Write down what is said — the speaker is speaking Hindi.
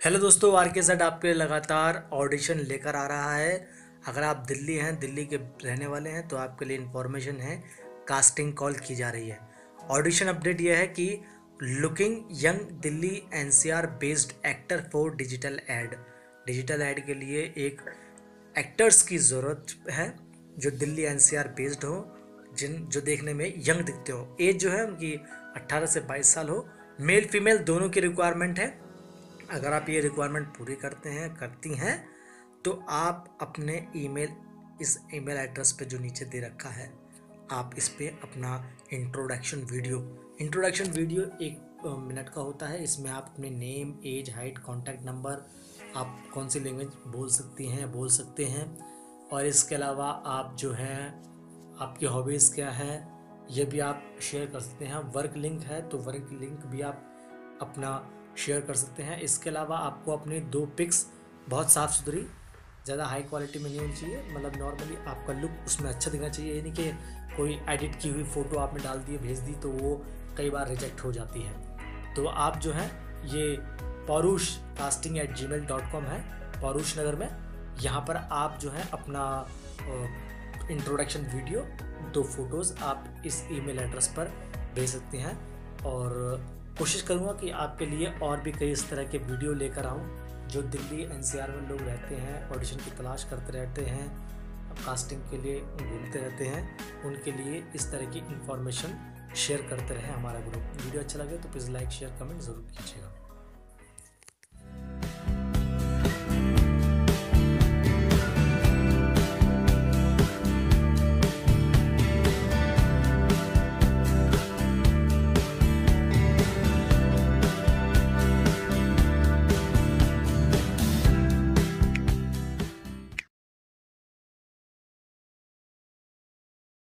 हेलो दोस्तों आर के सेट आपके लगातार ऑडिशन लेकर आ रहा है। अगर आप दिल्ली हैं, दिल्ली के रहने वाले हैं तो आपके लिए इन्फॉर्मेशन है कास्टिंग कॉल की जा रही है। ऑडिशन अपडेट यह है कि looking young Delhi NCR based actor for digital ad digital ad के लिए एक एक्टर्स की ज़रूरत है, जो दिल्ली एनसीआर बेस्ड हो, जिन, जो देखने में यंग दिखते हो। एज जो है उनकी 18 से 22 साल हो। मेल फीमेल दोनों की रिक्वायरमेंट है। अगर आप ये रिक्वायरमेंट पूरी करते हैं, करती हैं तो आप अपने ईमेल इस ईमेल एड्रेस पे जो नीचे दे रखा है, आप इस पे अपना इंट्रोडक्शन वीडियो इंट्रोडक्शन वीडियो एक मिनट का होता है। इसमें आप अपने name age height contact number आप कौन सी लैंग्वेज बोल सकती हैं, बोल सकते हैं। और इसके अलावा आप जो है, आपकी हॉबीज़ क्या है, ये भी आप शेयर कर सकते हैं। वर्क लिंक है तो वर्क लिंक भी आप अपना शेयर कर सकते हैं। इसके अलावा आपको अपनी दो पिक्स बहुत साफ़ सुथरी, ज़्यादा हाई क्वालिटी में नहीं होनी चाहिए। मतलब नॉर्मली आपका लुक उसमें अच्छा दिखना चाहिए। यानी कि कोई एडिट की हुई फ़ोटो आपने डाल दी, भेज दी तो वो कई बार रिजेक्ट हो जाती है। तो आप जो हैं, ये Paurush casting at Gmail dot com है पौरुष नगर में। यहाँ पर आप जो है, अपना इंट्रोडक्शन वीडियो दो फ़ोटोज़ आप इस ईमेल एड्रेस पर भेज सकते हैं। और कोशिश करूँगा कि आपके लिए और भी कई इस तरह के वीडियो लेकर आऊँ, जो दिल्ली एनसीआर में लोग रहते हैं ऑडिशन की तलाश करते रहते हैं कास्टिंग के लिए घूमते रहते हैं, उनके लिए इस तरह की इन्फॉर्मेशन शेयर करते रहें हमारा ग्रुप वीडियो अच्छा लगे तो प्लीज़ लाइक शेयर कमेंट ज़रूर कीजिएगा।